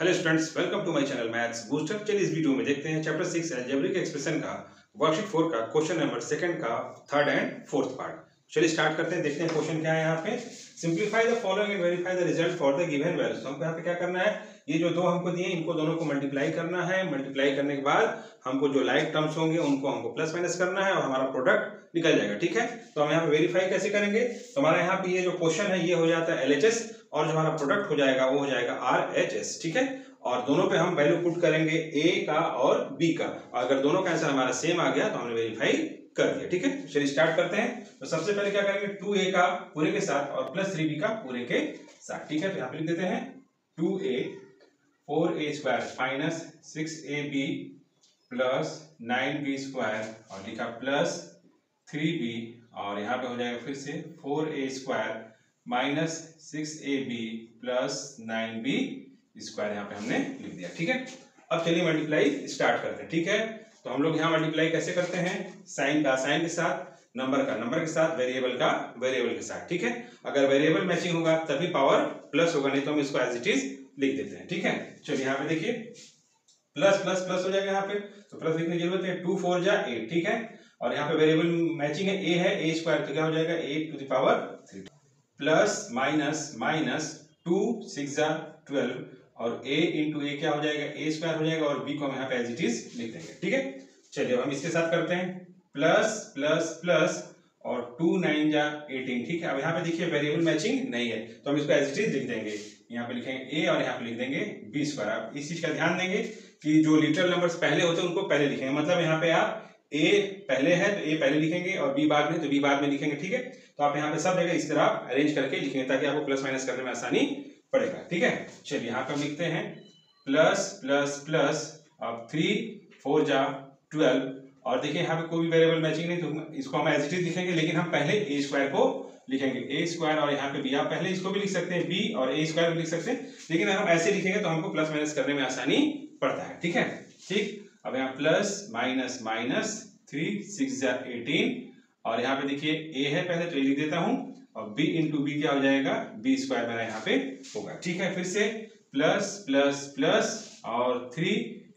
Hello students welcome to my channel maths booster चलिए इस video में देखते हैं चैप्टर सिक्स एल्जेब्रिक एक्सप्रेशन का वर्कशीट फोर का क्वेश्चन नंबर सेकंड का थर्ड एंड फोर्थ पार्ट चलिए स्टार्ट करते हैं, देखते हैं क्वेश्चन क्या है यहाँ पे। Simplify the following and verify the result for the given values हमको यहाँ पे क्या करना है? ये जो दो हमको दिए, इनको दोनों को मल्टीप्लाई करना है। मल्टीप्लाई करने के बाद हमको जो लाइक टर्म्स होंगे, उनको हमको प्लस माइनस करना है और हमारा प्रोडक्ट निकल जाएगा, ठीक है? तो हम यहाँ पे वेरीफाई कैसे करेंगे? तो हमारा यहाँ पे ये जो क्वेश्चन है, ये हो जाता है एलएचएस और जो हमारा प्रोडक्ट हो जाएगा, वो हो जाएगा आर एच एस ठीक है? और दोनों पे हम वैल्यू पुट करेंगे ए का और बी का। और अगर दोनों का आंसर हमारा सेम आ गया तो हमने वेरीफाई कर दिया, ठीक है? चलिए स्टार्ट करते हैं। तो सबसे पहले क्या करेंगे? टू ए का पूरे के साथ और प्लस थ्री बी का पूरे के साथ, ठीक है? तो यहाँ पे लिख देते हैं two A four A square minus six A B plus nine B square और लिखा प्लस थ्री बी और यहाँ पे हो जाएगा फिर से four A square minus six A B plus nine B square यहाँ पे हमने लिख दिया, ठीक है? अब चलिए मल्टीप्लाई स्टार्ट करते हैं, ठीक है? तो हम लोग यहाँ मल्टीप्लाई कैसे करते हैं? साइन का साइन के साथ नंबर का नंबर के साथ वेरिएबल का वेरिएबल के साथ, ठीक है? अगर वेरिएबल मैचिंग होगा, तभी पावर प्लस होगा, नहीं तो हम इसको एज इट इज़ लिख देते हैं, ठीक है? चलिए यहाँ पे देखिए। प्लस प्लस प्लस हो जाएगा यहाँ पे। तो प्लस लिखने की ज़रूरत है टू फोर जा एट ठीक है? और यहाँ पे वेरिएबल मैचिंग है ए है ए स्क्वायर तो क्या हो जाएगा? Eight to the power three plus minus minus two six जा ट्वेल्व और a इंटू ए क्या हो जाएगा? ए स्क्वायर हो जाएगा और b को हम यहाँ पे एज इट इज़ लिख देंगे ठीक है? चलिए अब हम इसके साथ करते हैं। प्लस प्लस प्लस और टू नाइन जा एटीन ठीक है? अब यहाँ पे देखिए वेरिएबल मैचिंग नहीं है। तो हम इसको एज इट इज़ लिख देंगे। यहाँ पे लिखेंगे a और यहाँ पे लिख देंगे बी स्क्वायर आप इस चीज़ का ध्यान देंगे कि जो लिटरल नंबर्स पहले होते हैं, उनको पहले लिखेंगे। मतलब यहाँ पे आप ए पहले है तो ए पहले लिखेंगे और बी बाद में तो बी बाद में लिखेंगे। ठीक है? तो आप यहाँ पे सब जगह इस तरह आप अरेंज करके लिखेंगे, ताकि आपको प्लस माइनस करने में आसानी पड़ेगा, ठीक है? चलिए, यहाँ पर लिखते हैं प्लस प्लस प्लस अब थ्री फोर जा ट्वेल्व और देखिए यहाँ पे कोई भी वेरिएबल मैचिंग नहीं तो इसको हम एज इट इज़ लिखेंगे, लेकिन हम पहले ए स्क्वायर को लिखेंगे ए स्क्वायर और यहाँ पे बी आप पहले इसको भी लिख सकते हैं बी और ए स्क्वायर भी लिख सकते हैं, लेकिन अगर हम ऐसे लिखेंगे तो हमको प्लस माइनस करने में आसानी पड़ता है, ठीक है? ठीक? अब यहाँ plus minus minus three six जा एटीन और यहाँ पे देखिए ए है, पहले तो ये लिख देता हूँ, और b इंटू बी क्या हो जाएगा? बी स्क्वायर मेरा यहाँ पे होगा। ठीक है, फिर से प्लस प्लस प्लस और थ्री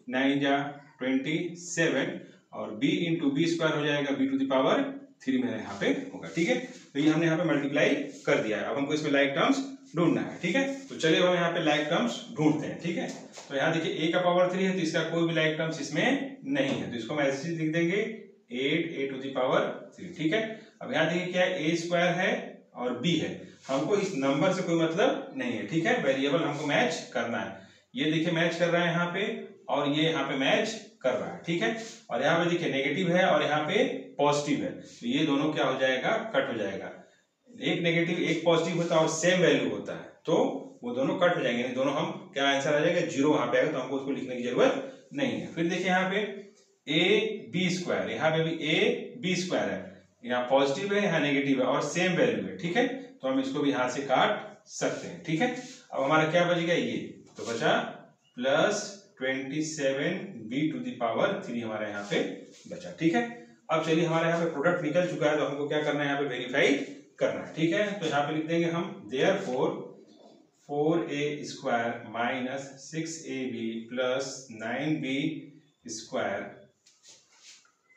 नाइन जा ट्वेंटी सेवन और b इंटू बी स्क्वायर हो जाएगा, b टू दावर थ्री मेरा यहाँ पे होगा। ठीक है तो ये हमने यहाँ पे मल्टीप्लाई कर दिया है। अब हमको इसमें लाइक टर्म्स ढूंढना है, ठीक है? तो चलिए हम यहाँ पे लाइक टर्म्स ढूंढते हैं, ठीक है? तो यहाँ देखिए ए का पावर थ्री है तो इसका कोई भी लाइक टर्म्स इसमें नहीं है। तो इसको हम ऐसे लिख देंगे eight, A to the power three, ठीक है? अब यहाँ देखिए क्या ए स्क्वायर है और बी है। हमको इस नंबर से कोई मतलब नहीं है, ठीक है? वेरिएबल हमको मैच करना है। ये देखिए, मैच कर रहा है यहाँ पे और ये यहाँ पे मैच कर रहा है, ठीक है? और यहाँ पे देखिए नेगेटिव है और यहाँ पे पॉजिटिव है। तो ये दोनों क्या हो जाएगा कट हो जाएगा। एक नेगेटिव एक पॉजिटिव होता है और सेम वैल्यू होता है। तो वो दोनों कट हो जाएँगे दोनों हम क्या आंसर आ जाएगा ज़ीरो वहाँ पे आएगा तो हमको उसको लिखने की ज़रूरत नहीं है। फिर देखिए यहाँ पे, ए बी स्क्वायर यहाँ पे भी ए बी स्क्वायर है। यहाँ पॉजिटिव है, यहाँ नेगेटिव है, और सेम वैल्यू है, ठीक है? तो हम इसको भी यहाँ से काट सकते हैं, ठीक है? अब हमारा क्या बचेगा ये तो बचा plus twenty seven B to the power three हमारा यहाँ पे बचा, ठीक है? अब चलिए हमारे यहाँ पे प्रोडक्ट निकल चुका है तो हमको क्या करना है? यहाँ पे वेरीफाई करना है, ठीक है? तो यहाँ पे लिख देंगे हम there four four A square minus six A B plus nine B square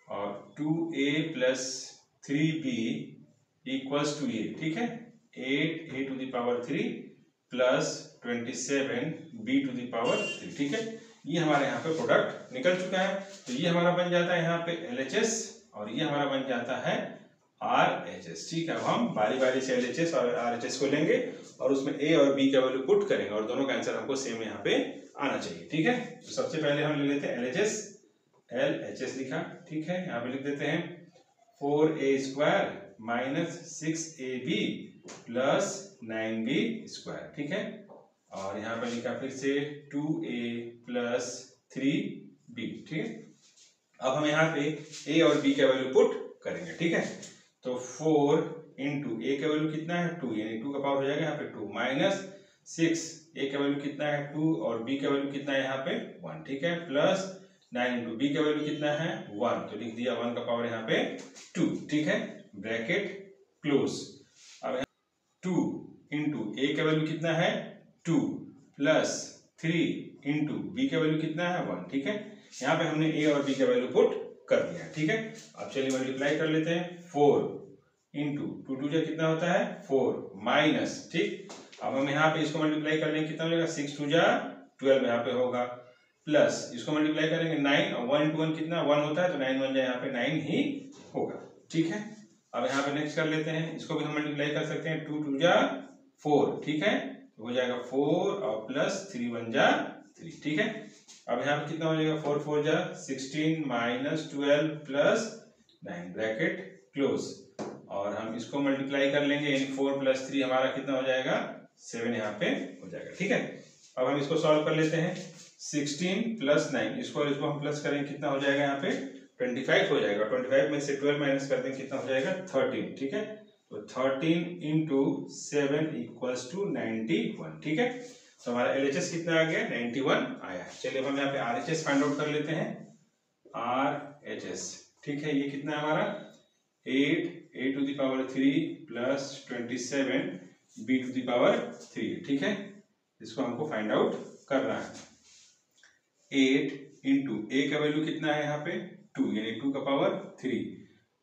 और two A plus three B equals to A, ठीक है? Eight, A to the power three plus twenty seven B to the power three, ठीक है? ये हमारे यहाँ पे product निकल चुका है। तो ये हमारा बन जाता है यहाँ पे एल एच एस और ये हमारा बन जाता है आर एच एस ठीक है? अब हम बारी बारी से एल एच एस और आर एच एस को लेंगे और उसमें ए और बी का वैल्यू पुट करेंगे और दोनों का आंसर हमको सेम यहाँ पे आना चाहिए, ठीक है? तो सबसे पहले हम ले लेते हैं L H S L H S लिखा, ठीक है? यहाँ पे लिख देते हैं four A square minus six A B plus nine B square ठीक है? और यहाँ पे लिखा फिर से two A plus three B ठीक है? अब हम यहाँ पे ए और बी का वैल्यू पुट करेंगे, ठीक है? तो फोर इंटू ए का वैल्यू कितना है? टू यानी टू का पावर हो जाएगा यहाँ पे टू माइनस सिक्स ए का वैल्यू कितना है? टू और बी का वैल्यू कितना है यहाँ पे वन ठीक है? प्लस नाइन इंटू बी का वैल्यू कितना है? वन। तो लिख दिया वन का पावर यहाँ पे टू ठीक है? Bracket close. अब टू इंटू ए का वैल्यू कितना है? Two plus three into B का वैल्यू कितना है? वन ठीक है? यहाँ पे हमने ए और बी का वैल्यू पुट कर दिया, ठीक है? अब चलिए मल्टीप्लाई कर लेते हैं। फोर इंटू टू टू जो कितना होता है? फोर माइनस ठीक? अब हम यहाँ पे इसको मल्टीप्लाई कर लेंगे, कितना हो जाएगा सिक्स टू जा ट्वेल्व यहाँ पे होगा। प्लस, इसको मल्टीप्लाई करेंगे नाइन और वन टू वन कितना? वन होता है तो नाइन वन यहाँ पे नाइन ही होगा। ठीक है? अब यहाँ पे नेक्स्ट कर लेते हैं। इसको भी हम मल्टीप्लाई कर सकते हैं टू टू जा फोर ठीक है? तो हो जाएगा फोर और प्लस थ्री वन जा थ्री ठीक है? अब यहाँ पे कितना हो जाएगा? फोर फोर जा sixteen minus twelve plus nine bracket close और हम इसको मल्टीप्लाई कर लेंगे यानी फोर प्लस थ्री हमारा कितना हो जाएगा? सेवन यहाँ पे हो जाएगा। ठीक है? अब हम इसको सॉल्व कर लेते हैं। सिक्सटीन प्लस नाइन, इसको इसको हम प्लस करेंगे, कितना हो जाएगा यहाँ पे? ट्वेंटी फाइव हो जाएगा। ट्वेंटी फाइव में से ट्वेल्व माइनस कर देंगे, कितना हो जाएगा? थर्टीन, ठीक है? तो thirteen into seven equals to ninety one ठीक है? तो हमारा एलएचएस कितना आ गया? नाइनटी वन आया। चलिए हम यहाँ पे R H S find out कर लेते हैं। आर एच एस ठीक है? ये कितना है हमारा? Eight A to the power three plus twenty seven B to the power three ठीक है? इसको हमको फाइंड आउट करना है। एट इंटू ए का वैल्यू कितना है यहाँ पे? टू यानी टू का power three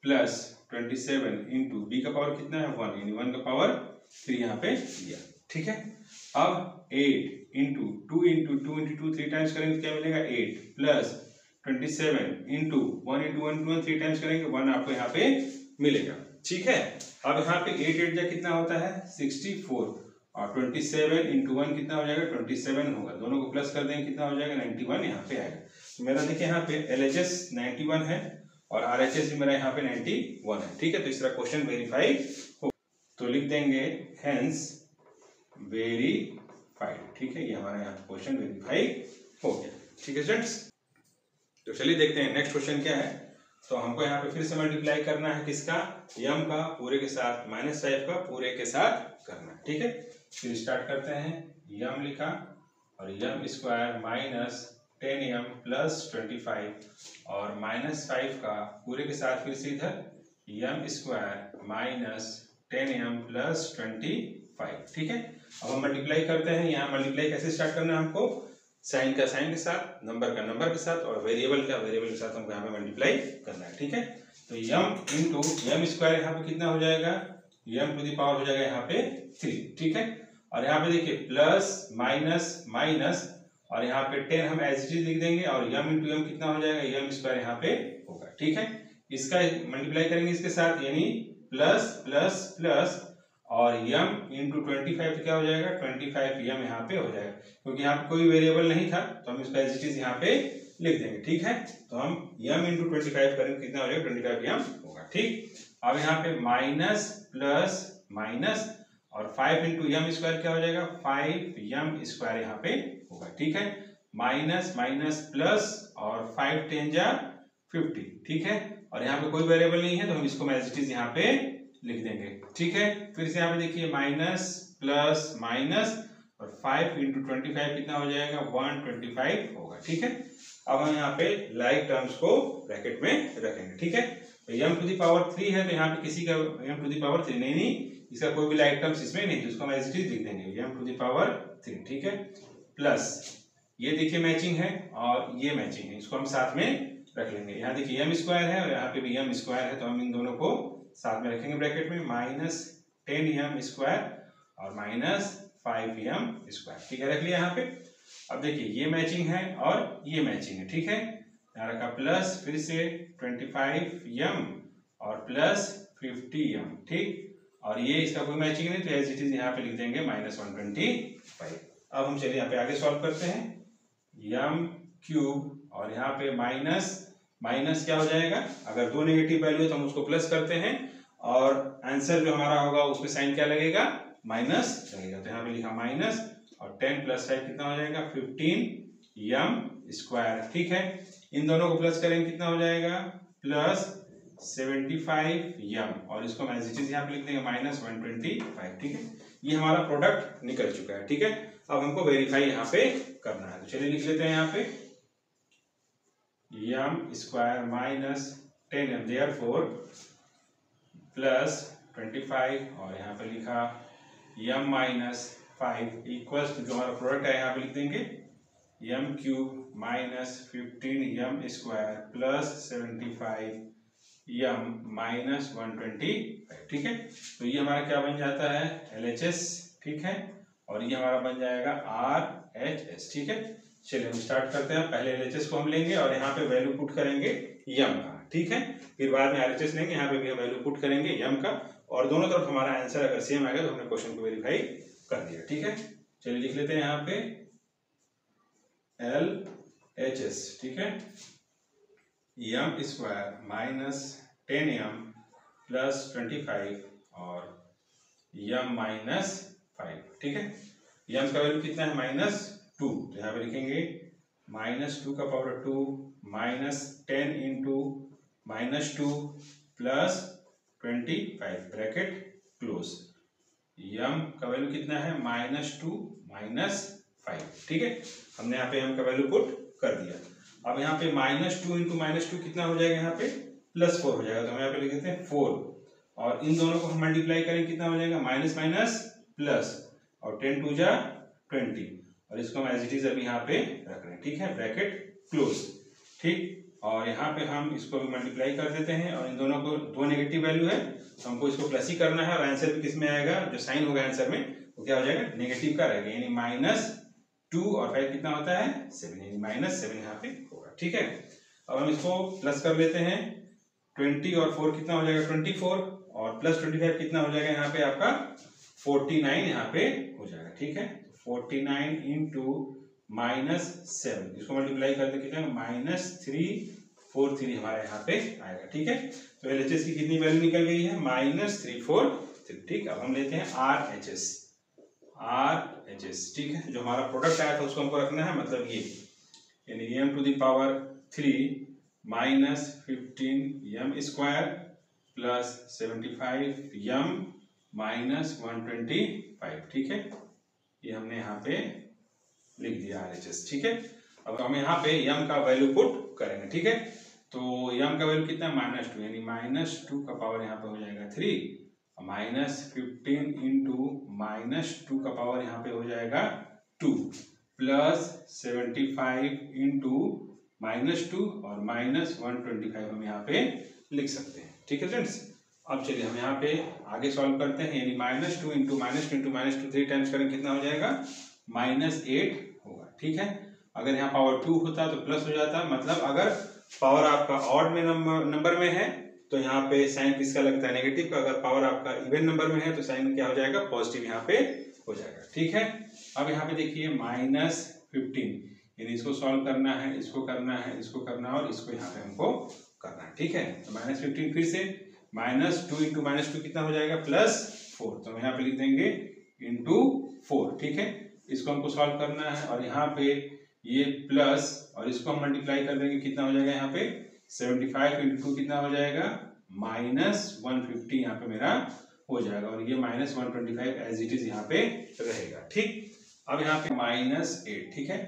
plus twenty seven into B का पावर कितना है? वन यानी वन का पावर थ्री यहाँ पे दिया। ठीक है? अब eight into two into two into two three times करेंगे तो क्या मिलेगा? Eight plus twenty seven into one into one two one three times करेंगे वन आपको यहाँ पे मिलेगा। ठीक है? अब यहाँ पे एट एट जा कितना होता है? सिक्सटी फोर और ट्वेंटी सेवन इंटू वन कितना हो जाएगा? ट्वेंटी सेवन होगा। दोनों को प्लस कर देंगे, कितना हो जाएगा? नाइन्टी वन यहाँ पे आएगा। तो मेरा देखिए यहाँ पे एल एच एस है और आर एच भी मेरा यहाँ पे नाइन्टी वन है। ठीक है? तो इसका क्वेश्चन वेरीफाई हो तो लिख देंगे हेंस वेरीफाइड ठीक है? ये हमारा यहाँ क्वेश्चन वेरीफाई हो गया। ठीक है स्टूडेंट्स तो चलिए देखते हैं नेक्स्ट क्वेश्चन क्या है। तो हमको यहाँ पे फिर से मल्टीप्लाई करना है किसका? यम का, पूरे के साथ माइनस फाइव का, पूरे के साथ करना है। ठीक है? फिर स्टार्ट करते हैं। यम लिखा और M square minus ten M plus twenty five और माइनस फाइव का पूरे के साथ फिर से इधर M square minus ten M plus twenty five ठीक है? अब हम मल्टीप्लाई करते हैं। यहाँ मल्टीप्लाई कैसे स्टार्ट करना है हमको? साइन का साइन के साथ नंबर का नंबर के साथ और वेरिएबल का वेरिएबल के साथ हमको यहाँ पे मल्टीप्लाई करना है, ठीक है? तो यम इंटू यम स्क्वायर यहाँ पे कितना हो जाएगा? यम टू दावर हो जाएगा यहाँ पे थ्री ठीक है? और यहाँ पे देखिए प्लस माइनस माइनस और यहाँ पे टेन हम एच डी लिख देंगे और यम इंटू यम कितना हो जाएगा? यम स्क्वायर यहाँ पे होगा, ठीक है? इसका मल्टीप्लाई करेंगे इसके साथ, यानी प्लस प्लस प्लस और यम इंटू ट्वेंटी फाइव क्या हो जाएगा? ट्वेंटी फाइव यम यहाँ पे हो जाएगा। क्योंकि यहाँ पे कोई वेरिएबल नहीं था तो हम इसका एच यहाँ पे लिख देंगे, ठीक है? तो हम यम इंटू ट्वेंटी फाइव करेंगे, कितना हो जाएगा? ट्वेंटी फाइव यम होगा, ठीक? अब यहाँ पे माइनस प्लस माइनस और फाइव इंटू यम स्क्वायर क्या हो जाएगा? फाइव यम स्क्वायर यहाँ पे होगा, ठीक है? माइनस माइनस प्लस और फाइव टेन जा फिफ्टी ठीक है? और यहाँ पे कोई वेरिएबल नहीं है तो हम इसको मैजिटीज यहाँ पे लिख देंगे, ठीक है? फिर से यहाँ पे देखिए माइनस प्लस माइनस और फाइव इंटू ट्वेंटी फाइव कितना हो जाएगा? वन ट्वेंटी फाइव होगा, ठीक है? अब हम यहाँ पे लाइक टर्म्स को ब्रैकेट में रखेंगे, ठीक है? तो M to the power three है तो यहाँ पे किसी का M to the power three नहीं नहीं इसका कोई भी लाइक टर्म्स इसमें नहीं तो इसको हम एज लिख देंगे। यम टू थ्री ठीक है? प्लस ये देखिए मैचिंग है और ये मैचिंग है। इसको हम साथ में रख लेंगे। यहाँ देखिए यम स्क्वायर है और यहाँ पे भी यम स्क्वायर है तो हम इन दोनों को साथ में रखेंगे ब्रैकेट में। माइनस टेन एम स्क्वायर और माइनस फाइव यम स्क्वायर ठीक है? रख लिया यहाँ पे। अब देखिए, ये मैचिंग है और ये मैचिंग है, ठीक है? यहाँ रखा प्लस फिर से ट्वेंटी फाइव एम और प्लस फिफ्टी एम ठीक? और ये इसका कोई मैचिंग नहीं तो एज इट इज़ यहाँ पे लिख देंगे माइनस वन ट्वेंटी फाइव अब हम चलिए यहाँ पे आगे सॉल्व करते हैं। यम क्यूब, और यहाँ पे माइनस माइनस क्या हो जाएगा? अगर दो नेगेटिव वैल्यू तो हम उसको प्लस करते हैं, और आंसर जो हमारा होगा उसमें साइन क्या लगेगा? माइनस लगेगा। तो यहाँ पे लिखा माइनस और टेन प्लस फाइव कितना हो जाएगा? फिफ्टीन यम स्क्वायर ठीक है? इन दोनों को प्लस करेंगे, कितना हो जाएगा? Plus seventy five M. और इसको हम एज यहाँ पे लिख देंगे माइनस वन ट्वेंटी फाइव ठीक है? ये हमारा प्रोडक्ट निकल चुका है, ठीक है? अब हमको वेरीफाई यहाँ पे करना है। तो चलिए लिख लेते हैं यहाँ पे। M square minus ten M there four plus twenty five और यहाँ पे लिखा, यम माइनस फाइव इक्वल्स जो हमारा प्रोडक्ट है, यहाँ पे लिख देंगे, M cube minus fifteen M square plus seventy five M minus one twenty ठीक है? तो ये हमारा क्या बन जाता है? एल एच एस ठीक है? और ये हमारा बन जाएगा आर एच एस ठीक है? चलिए हम स्टार्ट करते हैं। पहले एल एच एस को हम लेंगे और यहाँ पे वैल्यू पुट करेंगे यम का, ठीक है? फिर बाद में आर लेंगे, यहाँ पे भी हम वैल्यू पुट करेंगे यम का। और दोनों तरफ़ हमारा आंसर अगर सेम आएगा तो हमने क्वेश्चन को वेरीफाई कर दिया, ठीक है? चलिए लिख लेते हैं यहाँ पे एल एच एस ठीक है? M square minus ten M plus twenty five और यम माइनस फाइव ठीक है? यम का वैल्यू कितना है? माइनस टू तो यहाँ पे लिखेंगे माइनस टू का power two minus ten into minus two plus twenty five bracket close M का वैल्यू कितना है? माइनस टू माइनस फाइव ठीक है? हमने यहाँ पे यम का वैल्यू पुट कर दिया। अब यहाँ पे minus two into minus two कितना हो जाएगा यहाँ पे? प्लस फोर हो जाएगा। तो हम यहाँ पे लिख देते हैं फोर और इन दोनों को हम मल्टीप्लाई करें, कितना हो जाएगा? माइनस माइनस प्लस और टेन टू जा ट्वेंटी और इसको हम एज इट इज़ अभी यहाँ पे रख रहे हैं। ठीक है? ब्रैकेट क्लोज ठीक? और यहाँ पे हम इसको भी मल्टीप्लाई कर देते हैं। और इन दोनों को दो नेगेटिव वैल्यू है। तो हमको इसको प्लस ही करना है। और आंसर भी किसमें आएगा? जो साइन होगा आंसर में, वो क्या हो जाएगा? नेगेटिव का रहेगा। यानी माइनस टू और फाइव कितना होता है? सेवन, यानी माइनस सेवन यहाँ पे होगा, ठीक है? अब हम इसको प्लस कर लेते हैं। ट्वेंटी और फोर कितना हो जाएगा? ट्वेंटी फोर, और प्लस ट्वेंटी फाइव कितना हो जाएगा यहाँ पे? आपका फोर्टी नाइन यहाँ पे हो जाएगा, ठीक है? Forty nine into minus seven, इसको मल्टीप्लाई कर दे, कितना? माइनस थ्री, फोर थ्री हमारे यहाँ पे आएगा, ठीक है? तो एल एच एस की कितनी वैल्यू निकल गई है? माइनस थ्री, फोर थ्री, ठीक? अब हम लेते हैं R H S R H S ठीक है? जो हमारा प्रोडक्ट आया था, उसको हमको रखना है मतलब ये। यानी M to the power three minus fifteen M square plus seventy five M minus one twenty five ठीक है? ये हमने यहाँ पे लिख दिया आर एच एस ठीक है? अब हम यहाँ पे यम का वैल्यू पुट करेंगे, ठीक है? तो यम का वैल्यू कितना है? माइनस टू यानी माइनस टू का पावर यहाँ पे हो जाएगा three minus fifteen into minus two का पावर यहाँ पे हो जाएगा two plus seventy five into minus two और माइनस वन ट्वेंटी फाइव हम यहाँ पे लिख सकते हैं। ठीक है फ्रेंड्स? अब चलिए हम यहाँ पे आगे सॉल्व करते हैं। यानी minus two into minus two into minus two three times करें कितना हो जाएगा? माइनस एट होगा। ठीक है? अगर यहाँ पावर टू होता तो प्लस हो जाता। मतलब अगर पावर आपका ऑड में नंबर में है तो यहाँ पे साइन किसका लगता है नेगेटिव का? अगर पावर आपका इवन नंबर में है तो साइन क्या हो जाएगा? पॉजिटिव यहाँ पे हो जाएगा। ठीक है? अब यहाँ पे देखिए माइनस फिफ्टीन यानी इसको सॉल्व करना है, इसको करना है, इसको करना है और इसको यहाँ पे हमको करना है। ठीक है? तो माइनस फिफ्टीन फिर से minus two into minus two कितना हो जाएगा? प्लस फोर तो हम यहाँ पे लिख देंगे इंटू फोर ठीक है? इसको हमको सॉल्व करना है और यहाँ पे ये प्लस और इसको हम मल्टीप्लाई कर देंगे, कितना हो जाएगा यहाँ पे? सेवेंटी फाइव इंटू टू कितना हो जाएगा? माइनस वन फिफ्टी यहाँ पे मेरा हो जाएगा और ये minus one twenty five as it is यहाँ पे रहेगा। ठीक? अब यहाँ पे माइनस एट, ठीक है?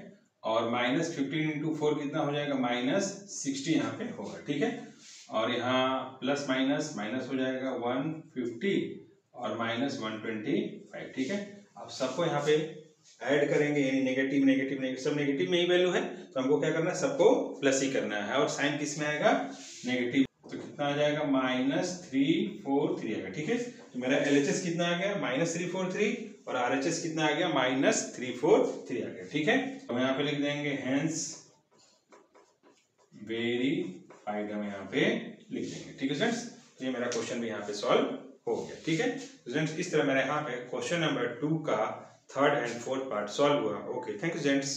और माइनस फिफ्टीन इंटू फोर कितना हो जाएगा? माइनस सिक्सटी यहाँ पे होगा, ठीक है? और यहाँ प्लस माइनस माइनस हो जाएगा वन फिफ्टी और माइनस वन ट्वेंटी फाइव, ठीक है? अब सबको यहाँ पे ऐड करेंगे यानी नेगेटिव नेगेटिव नेगेटिव सब नेगेटिव में ही वैल्यू है तो हमको क्या करना है? सबको प्लस ही करना है। और साइन किसमें आएगा? नेगेटिव तो कितना आ जाएगा? माइनस थ्री फोर थ्री आएगा ठीक है? तो मेरा एलएचएस कितना आ गया? माइनस थ्री फोर थ्री और आरएचएस कितना आ गया? माइनस थ्री फोर थ्री आ गया, ठीक है? तो हम यहाँ पे लिख देंगे हेंस वेरी फाइड हम यहाँ पे लिख देंगे, ठीक है फ्रेंड्स ये मेरा क्वेश्चन भी यहाँ पे सॉल्व हो गया, ठीक है? फ्रेंड्स इस तरह मेरा यहाँ पे क्वेश्चन नंबर टू का third and fourth part solve हुआ। Okay thank you friends